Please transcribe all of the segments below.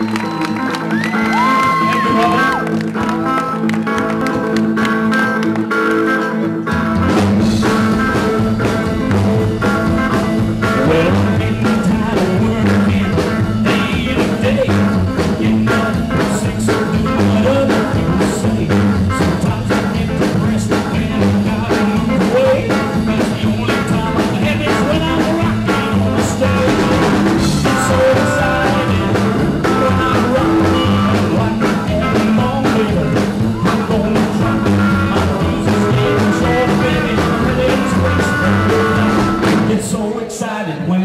Música when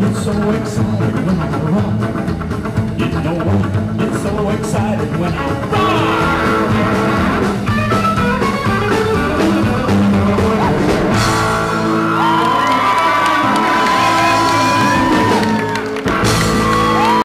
Get so excited when I run. You know, it's so excited when I run.